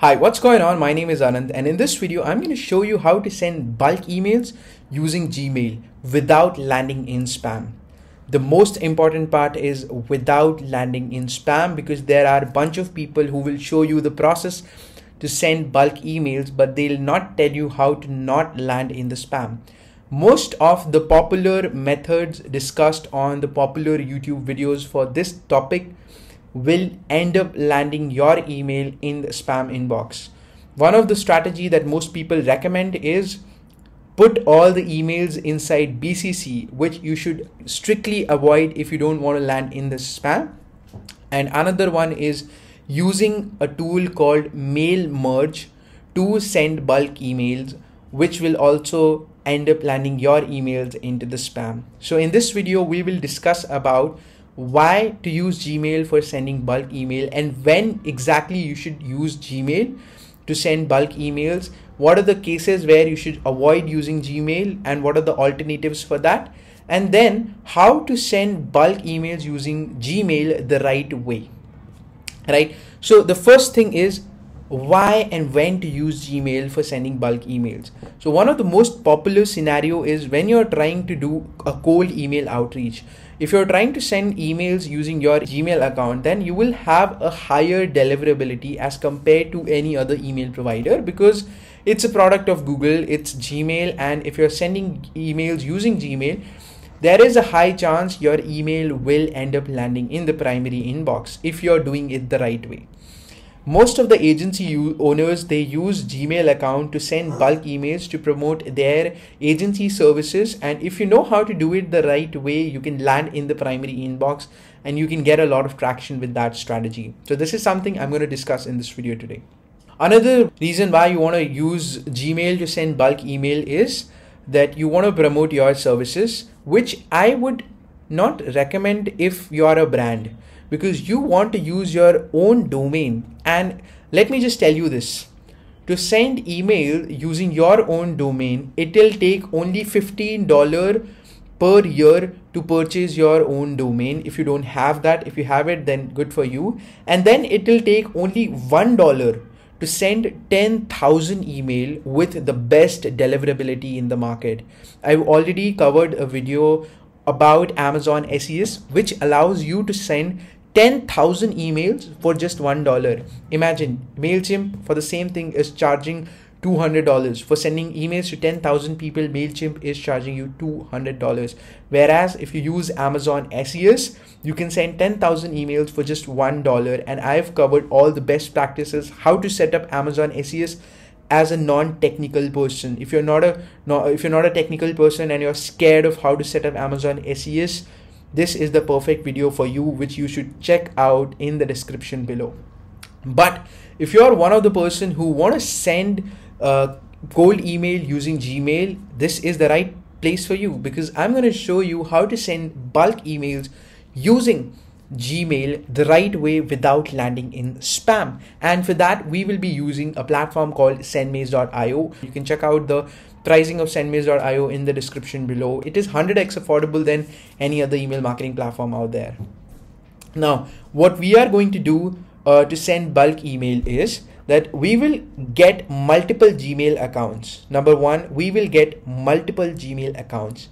Hi, what's going on? My name is Anand and in this video I'm going to show you how to send bulk emails using Gmail without landing in spam. The most important part is without landing in spam because there are a bunch of people who will show you the process to send bulk emails but they'll not tell you how to not land in the spam. Most of the popular methods discussed on the popular YouTube videos for this topic will end up landing your email in the spam inbox. One of the strategy that most people recommend is put all the emails inside BCC, which you should strictly avoid if you don't want to land in the spam. And another one is using a tool called Mail Merge to send bulk emails, which will also end up landing your emails into the spam. So in this video, we will discuss about why to use Gmail for sending bulk email and when exactly you should use Gmail to send bulk emails. What are the cases where you should avoid using Gmail and what are the alternatives for that? And then how to send bulk emails using Gmail the right way, right? So the first thing is why and when to use Gmail for sending bulk emails. So one of the most popular scenario is when you're trying to do a cold email outreach if you're trying to send emails using your Gmail account, then you will have a higher deliverability as compared to any other email provider because it's a product of Google, it's Gmail, and if you're sending emails using Gmail, there is a high chance your email will end up landing in the primary inbox if you're doing it the right way most of the agency owners they use gmail account to send bulk emails to promote their agency services. And if you know how to do it the right way you can land in the primary inbox and you can get a lot of traction with that strategy. So this is something i'm going to discuss in this video today. Another reason why you want to use gmail to send bulk email is that you want to promote your services which i would not recommend if you are a brand because you want to use your own domain. And let me just tell you this to send email using your own domain, it will take only $15 per year to purchase your own domain. If you don't have that, if you have it, then good for you. And then it will take only $1 to send 10,000 email with the best deliverability in the market. I've already covered a video about Amazon SES, which allows you to send 10,000 emails for just $1. Imagine MailChimp for the same thing is charging $200 for sending emails to 10,000 people MailChimp is charging you $200 whereas if you use Amazon SES you can send 10,000 emails for just $1 and I've covered all the best practices how to set up Amazon SES as a non-technical person. If you're not a if you're not a technical person and you're scared of how to set up Amazon SES this is the perfect video for you which you should check out in the description below. But if you're one of the person who want to send cold email using gmail this is the right place for you because i'm going to show you how to send bulk emails using Gmail the right way without landing in spam. And for that, we will be using a platform called sendmails.io. You can check out the pricing of sendmails.io in the description below. It is 100x affordable than any other email marketing platform out there. Now, what we are going to do uh, to send bulk email is that we will get multiple Gmail accounts. Number one, we will get multiple Gmail accounts.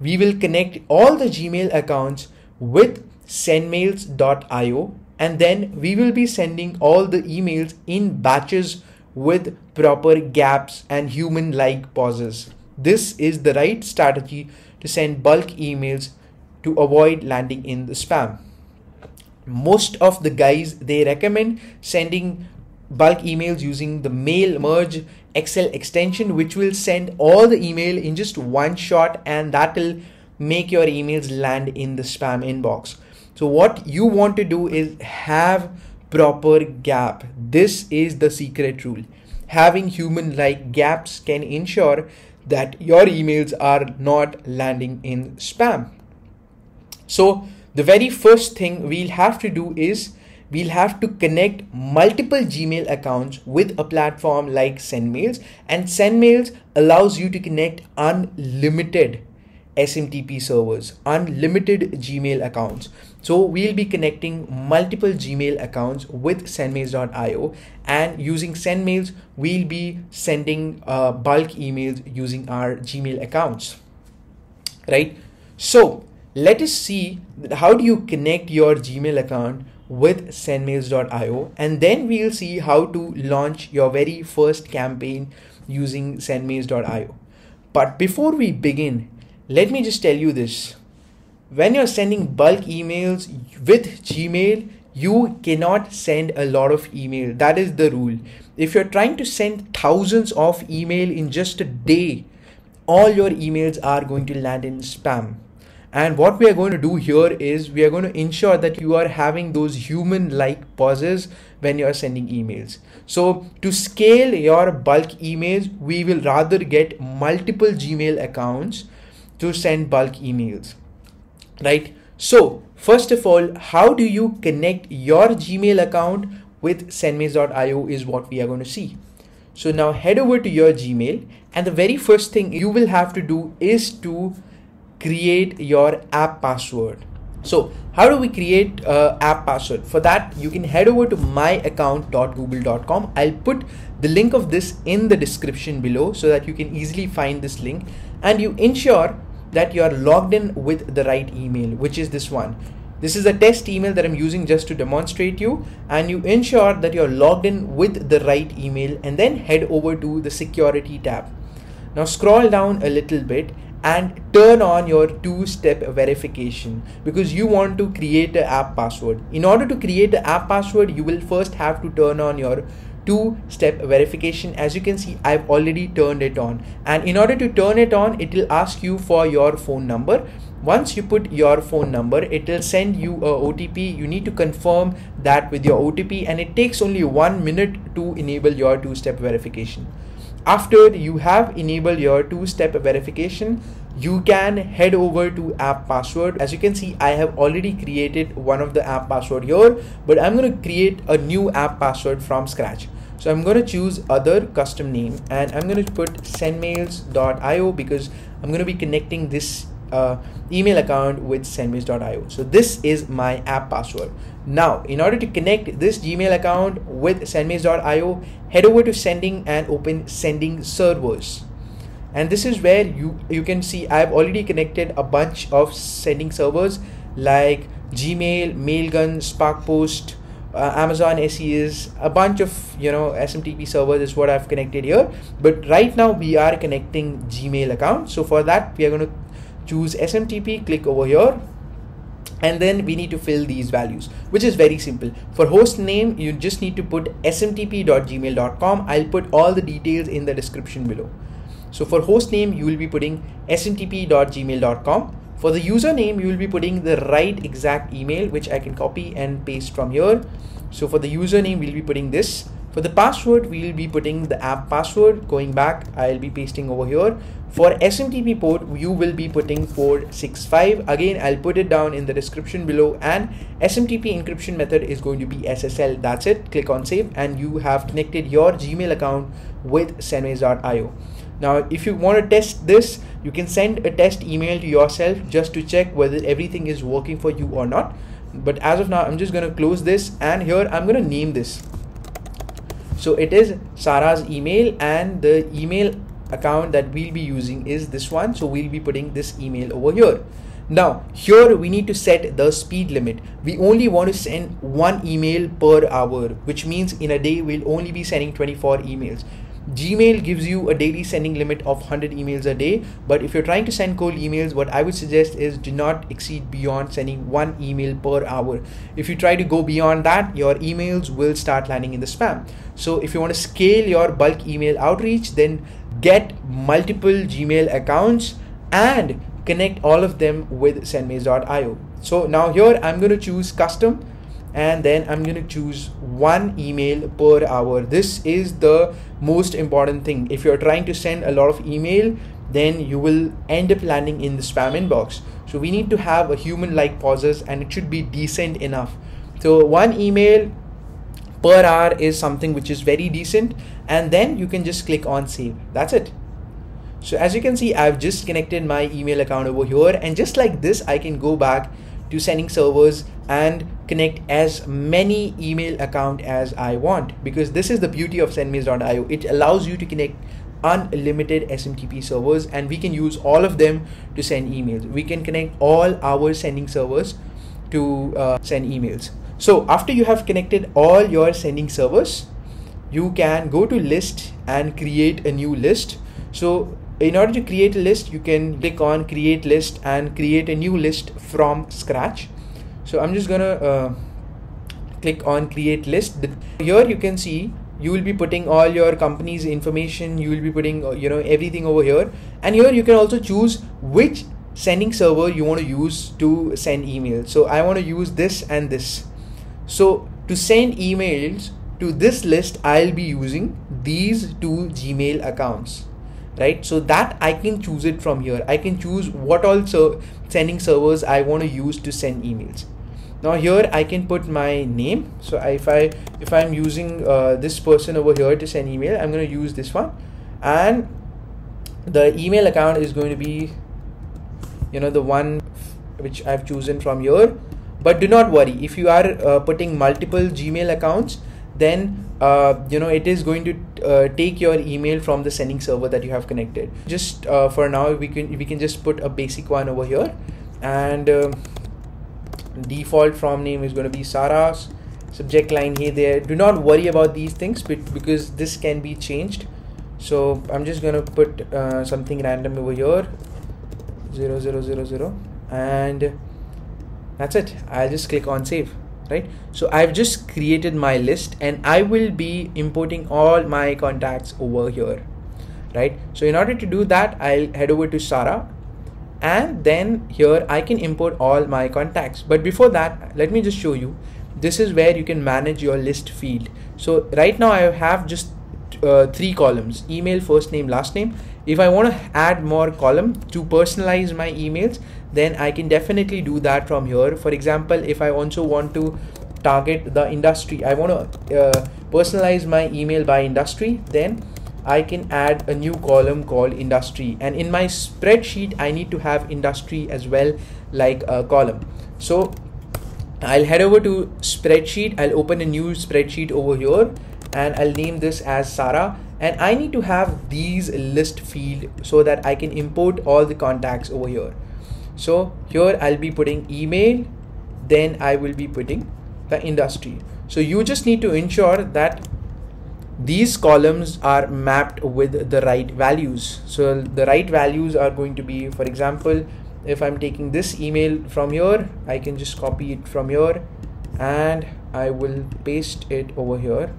We will connect all the Gmail accounts with sendmails.io and then we will be sending all the emails in batches with proper gaps and human like pauses. This is the right strategy to send bulk emails to avoid landing in the spam. Most of the guys they recommend sending bulk emails using the mail merge Excel extension, which will send all the email in just one shot and that will make your emails land in the spam inbox. So what you want to do is have proper gap. This is the secret rule. Having human like gaps can ensure that your emails are not landing in spam. So the very first thing we'll have to do is we'll have to connect multiple Gmail accounts with a platform like SendMails and SendMails allows you to connect unlimited SMTP servers, unlimited Gmail accounts. So we'll be connecting multiple Gmail accounts with sendmails.io and using sendmails, we'll be sending uh, bulk emails using our Gmail accounts, right? So let us see how do you connect your Gmail account with sendmails.io and then we'll see how to launch your very first campaign using sendmails.io. But before we begin, let me just tell you this. When you're sending bulk emails with Gmail, you cannot send a lot of email. That is the rule. If you're trying to send thousands of email in just a day, all your emails are going to land in spam. And what we are going to do here is we are going to ensure that you are having those human like pauses when you are sending emails. So to scale your bulk emails, we will rather get multiple Gmail accounts to send bulk emails, right? So first of all, how do you connect your Gmail account with sendmails.io is what we are going to see. So now head over to your Gmail and the very first thing you will have to do is to create your app password. So how do we create uh, app password? For that, you can head over to myaccount.google.com. I'll put the link of this in the description below so that you can easily find this link and you ensure that you are logged in with the right email, which is this one. This is a test email that I'm using just to demonstrate you and you ensure that you're logged in with the right email and then head over to the security tab. Now scroll down a little bit and turn on your two-step verification because you want to create an app password. In order to create an app password, you will first have to turn on your two-step verification. As you can see, I've already turned it on. And in order to turn it on, it will ask you for your phone number. Once you put your phone number, it will send you a OTP. You need to confirm that with your OTP and it takes only one minute to enable your two-step verification after you have enabled your two-step verification you can head over to app password. As you can see i have already created one of the app password here but i'm going to create a new app password from scratch. So i'm going to choose other custom name and i'm going to put sendmails.io because i'm going to be connecting this uh, email account with sendmails.io so this is my app password now, in order to connect this Gmail account with sendmails.io, head over to sending and open sending servers. And this is where you, you can see I've already connected a bunch of sending servers like Gmail, Mailgun, SparkPost, uh, Amazon SES, a bunch of you know SMTP servers is what I've connected here. But right now we are connecting Gmail account. So for that we are going to choose SMTP, click over here and then we need to fill these values which is very simple. For host name you just need to put smtp.gmail.com i'll put all the details in the description below. So for host name you will be putting smtp.gmail.com for the username you will be putting the right exact email which i can copy and paste from here. So for the username we'll be putting this. For the password, we'll be putting the app password. Going back, I'll be pasting over here. For SMTP port, you will be putting port 65. Again, I'll put it down in the description below. And SMTP encryption method is going to be SSL. That's it. Click on save and you have connected your Gmail account with Sendmails.io. Now, if you want to test this, you can send a test email to yourself just to check whether everything is working for you or not. But as of now, I'm just going to close this and here I'm going to name this so it is Sarah's email and the email account that we'll be using is this one so we'll be putting this email over here now here we need to set the speed limit we only want to send one email per hour which means in a day we'll only be sending 24 emails Gmail gives you a daily sending limit of 100 emails a day, but if you're trying to send cold emails, what I would suggest is do not exceed beyond sending one email per hour. If you try to go beyond that, your emails will start landing in the spam. So if you want to scale your bulk email outreach, then get multiple Gmail accounts and connect all of them with sendmails.io. So now here I'm going to choose custom and then I'm going to choose one email per hour. This is the most important thing. If you're trying to send a lot of email, then you will end up landing in the spam inbox. So we need to have a human like pauses and it should be decent enough. So one email per hour is something which is very decent and then you can just click on save. That's it. So as you can see, I've just connected my email account over here and just like this, I can go back to sending servers and connect as many email account as I want because this is the beauty of sendmails.io. It allows you to connect unlimited SMTP servers and we can use all of them to send emails. We can connect all our sending servers to uh, send emails. So after you have connected all your sending servers, you can go to list and create a new list. So in order to create a list, you can click on create list and create a new list from scratch. So I'm just gonna uh, click on create list. Here you can see you will be putting all your company's information you will be putting uh, you know everything over here and here you can also choose which sending server you want to use to send emails so i want to use this and this so to send emails to this list i'll be using these two gmail accounts right? So that i can choose it from here. I can choose what all ser- sending servers i want to use to send emails. Now here I can put my name. So if I if I'm using uh, this person over here to send email I'm going to use this one. And the email account is going to be you know the one which I've chosen from here but do not worry. If you are uh, putting multiple Gmail accounts then uh, you know it is going to uh, take your email from the sending server that you have connected. Just uh, for now we can we can just put a basic one over here. And um, default from name is going to be Sarah's subject line here there. Do not worry about these things because this can be changed. So I'm just gonna put uh, something random over here. Zero zero zero zero. And that's it. I'll just click on save right? So I've just created my list and I will be importing all my contacts over here right? So in order to do that I'll head over to Sarah and then here I can import all my contacts. But before that let me just show you. This is where you can manage your list field. So right now I have just uh, three columns. Email first name last name. If I want to add more column to personalize my emails then I can definitely do that from here. For example if I also want to target the industry I want to uh, personalize my email by industry then I can add a new column called industry. And in my spreadsheet I need to have industry as well like a column. So I'll head over to spreadsheet. I'll open a new spreadsheet over here and I'll name this as Sarah. And I need to have these list field so that I can import all the contacts over here. So here I'll be putting email. Then I will be putting the industry. So you just need to ensure that these columns are mapped with the right values. So the right values are going to be for example if I'm taking this email from here I can just copy it from here. And I will paste it over here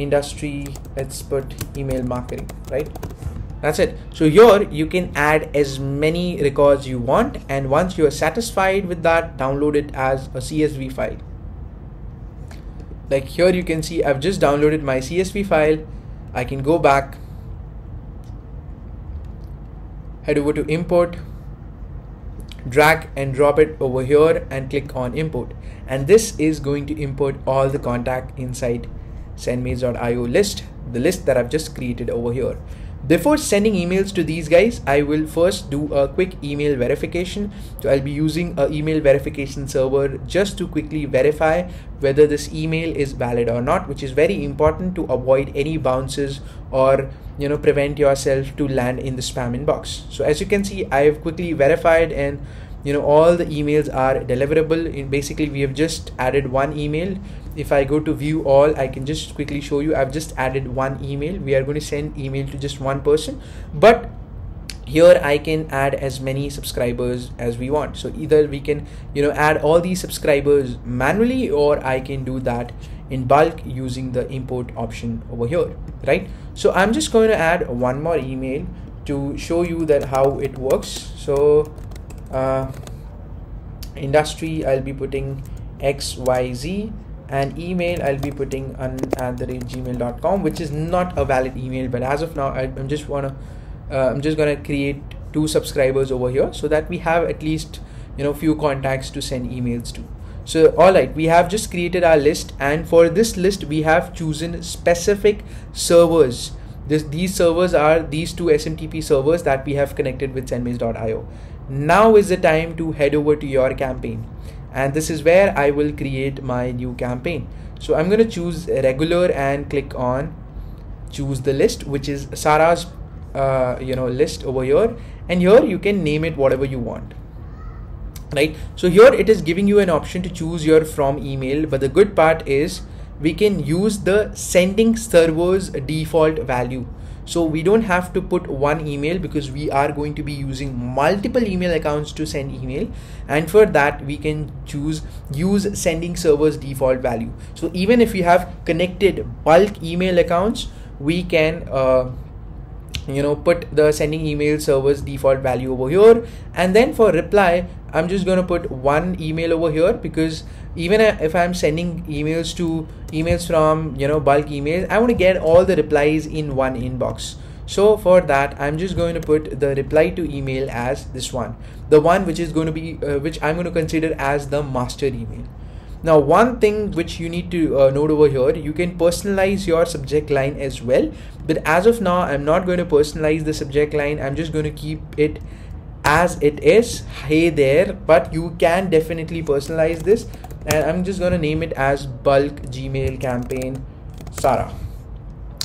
industry expert email marketing right? That's it. So here you can add as many records you want and once you are satisfied with that download it as a csv file. Like here you can see I've just downloaded my CSV file. I can go back head over to import drag and drop it over here and click on import. And this is going to import all the contact inside sendmails.io list the list that I've just created over here before sending emails to these guys, I will first do a quick email verification. So I'll be using a email verification server just to quickly verify whether this email is valid or not, which is very important to avoid any bounces or you know prevent yourself to land in the spam inbox. So as you can see, I've quickly verified and you know all the emails are deliverable in basically we have just added one email if I go to view all I can just quickly show you. I've just added one email. We are going to send email to just one person but here I can add as many subscribers as we want. So either we can you know add all these subscribers manually or I can do that in bulk using the import option over here right? So I'm just going to add one more email to show you that how it works. So uh, industry I'll be putting XYZ and email I'll be putting on at the rate gmail.com which is not a valid email but as of now I, am just wanna uh, I'm just gonna create two subscribers over here so that we have at least you know few contacts to send emails to. So all right we have just created our list and for this list we have chosen specific servers. This, these servers are these two SMTP servers that we have connected with sendmails.io now is the time to head over to your campaign and this is where I will create my new campaign. So I'm going to choose regular and click on choose the list which is Sarah's uh, you know list over here. And here you can name it whatever you want. Right? So here it is giving you an option to choose your from email. But the good part is we can use the sending server's default value so we don't have to put one email because we are going to be using multiple email accounts to send email. And for that we can choose use sending server's default value. So even if we have connected bulk email accounts we can uh, you know put the sending email server's default value over here. And then for reply i'm just going to put one email over here because even if i'm sending emails to emails from you know bulk emails i want to get all the replies in one inbox. So for that i'm just going to put the reply to email as this one. The one which is going to be uh, which i'm going to consider as the master email. Now one thing which you need to uh, note over here you can personalize your subject line as well. But as of now i'm not going to personalize the subject line. I'm just going to keep it as it is. Hey there but you can definitely personalize this and i'm just going to name it as bulk gmail campaign sarah.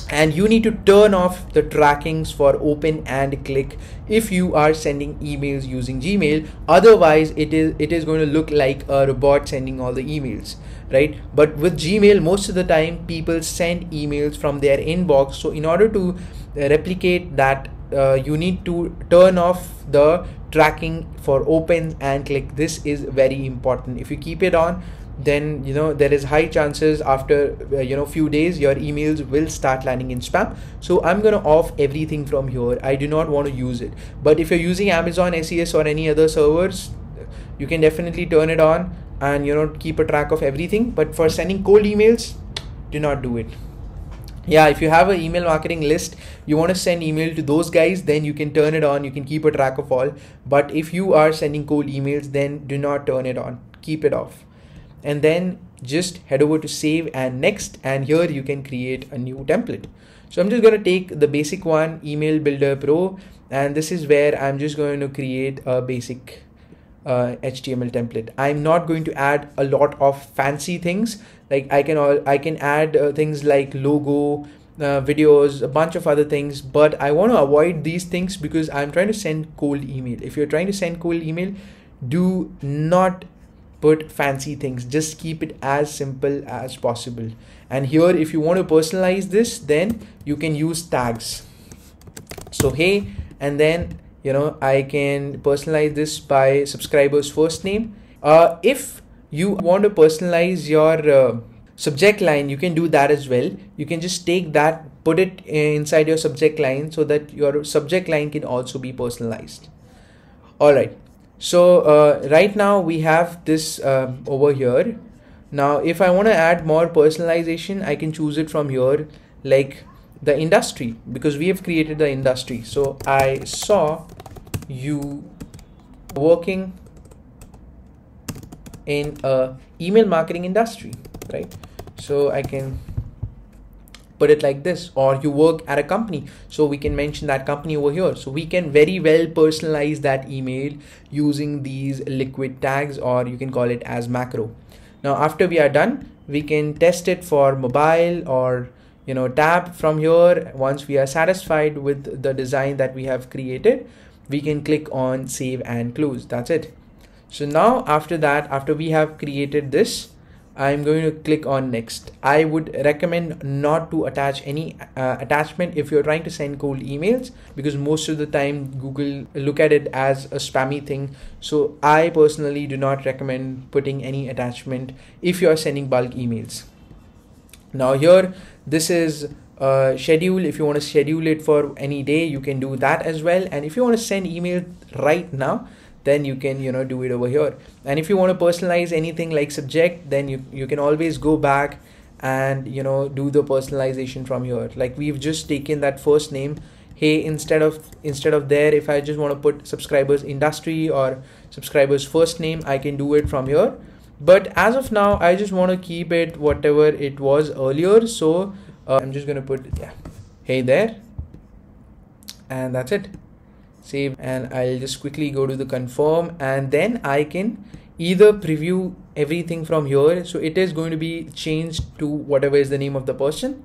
And you need to turn off the trackings for open and click if you are sending emails using gmail. Otherwise it is it is going to look like a robot sending all the emails right? But with gmail most of the time people send emails from their inbox. So in order to replicate that uh, you need to turn off the tracking for open and click. This is very important. If you keep it on then you know there is high chances after uh, you know few days your emails will start landing in spam. So i'm going to off everything from here. I do not want to use it. But if you're using amazon ses or any other servers you can definitely turn it on and you know keep a track of everything. But for sending cold emails do not do it yeah if you have an email marketing list you want to send email to those guys then you can turn it on you can keep a track of all. But if you are sending cold emails then do not turn it on. Keep it off. And then just head over to save and next and here you can create a new template. So i'm just going to take the basic one email builder pro and this is where i'm just going to create a basic uh, html template. I'm not going to add a lot of fancy things like i can all i can add uh, things like logo uh, videos a bunch of other things but i want to avoid these things because i'm trying to send cold email. If you're trying to send cold email do not put fancy things. Just keep it as simple as possible. And here if you want to personalize this then you can use tags. So hey and then you know i can personalize this by subscriber's first name. Uh, if you want to personalize your uh, subject line you can do that as well. You can just take that put it inside your subject line so that your subject line can also be personalized. All right. So uh, right now we have this um, over here. Now if I want to add more personalization I can choose it from here like the industry because we have created the industry. So I saw you working in a email marketing industry right? So I can put it like this or you work at a company. So we can mention that company over here. So we can very well personalize that email using these liquid tags or you can call it as macro. Now after we are done we can test it for mobile or you know tab from here. Once we are satisfied with the design that we have created we can click on save and close. That's it so now after that after we have created this I'm going to click on next. I would recommend not to attach any uh, attachment if you're trying to send cold emails because most of the time Google look at it as a spammy thing. So I personally do not recommend putting any attachment if you're sending bulk emails. Now here, this is uh, schedule. If you want to schedule it for any day, you can do that as well. And if you want to send email right now, then you can you know do it over here. And if you want to personalize anything like subject then you you can always go back and you know do the personalization from here. Like we've just taken that first name. Hey instead of instead of there if i just want to put subscribers industry or subscribers first name i can do it from here. But as of now i just want to keep it whatever it was earlier. So uh, i'm just going to put yeah hey there. And that's it save and I'll just quickly go to the confirm and then I can either preview everything from here. So it is going to be changed to whatever is the name of the person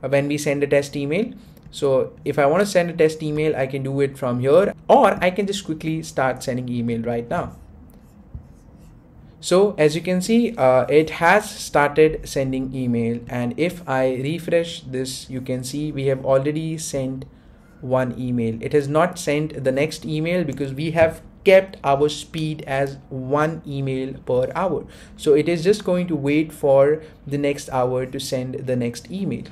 when we send a test email. So if I want to send a test email I can do it from here or I can just quickly start sending email right now. So as you can see uh, it has started sending email and if I refresh this you can see we have already sent one email. It has not sent the next email because we have kept our speed as one email per hour. So it is just going to wait for the next hour to send the next email.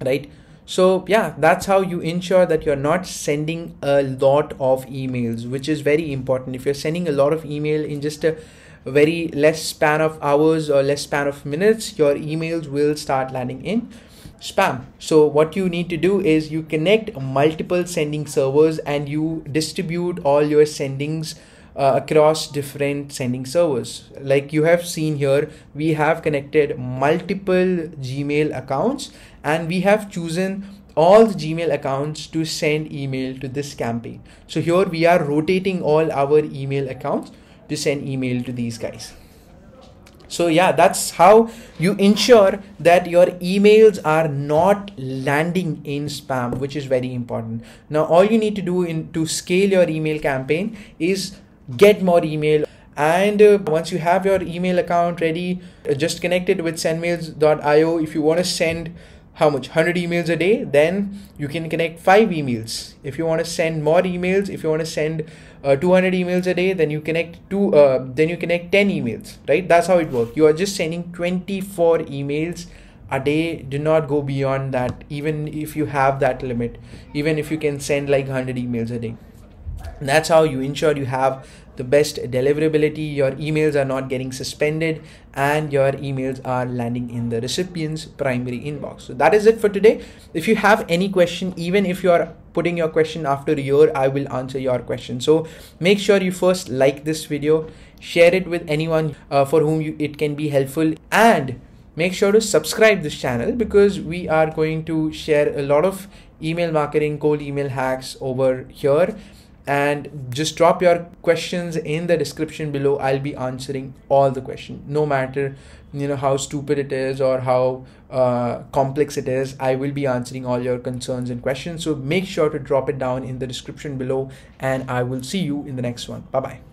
Right? So yeah that's how you ensure that you're not sending a lot of emails which is very important. If you're sending a lot of email in just a very less span of hours or less span of minutes your emails will start landing in spam. So what you need to do is you connect multiple sending servers and you distribute all your sendings uh, across different sending servers. Like you have seen here we have connected multiple gmail accounts and we have chosen all the gmail accounts to send email to this campaign. So here we are rotating all our email accounts to send email to these guys so yeah that's how you ensure that your emails are not landing in spam which is very important. Now all you need to do in to scale your email campaign is get more email. And uh, once you have your email account ready uh, just connect it with sendmails.io if you want to send how much 100 emails a day then you can connect five emails. If you want to send more emails if you want to send uh, 200 emails a day then you connect two uh, then you connect 10 emails right? That's how it works. You are just sending 24 emails a day. Do not go beyond that even if you have that limit. Even if you can send like 100 emails a day. And that's how you ensure you have the best deliverability your emails are not getting suspended and your emails are landing in the recipient's primary inbox. So that is it for today. If you have any question even if you are putting your question after a year i will answer your question. So make sure you first like this video share it with anyone uh, for whom you, it can be helpful and make sure to subscribe this channel because we are going to share a lot of email marketing cold email hacks over here and just drop your questions in the description below. I'll be answering all the questions. No matter you know how stupid it is or how uh, complex it is i will be answering all your concerns and questions. So make sure to drop it down in the description below and i will see you in the next one. Bye bye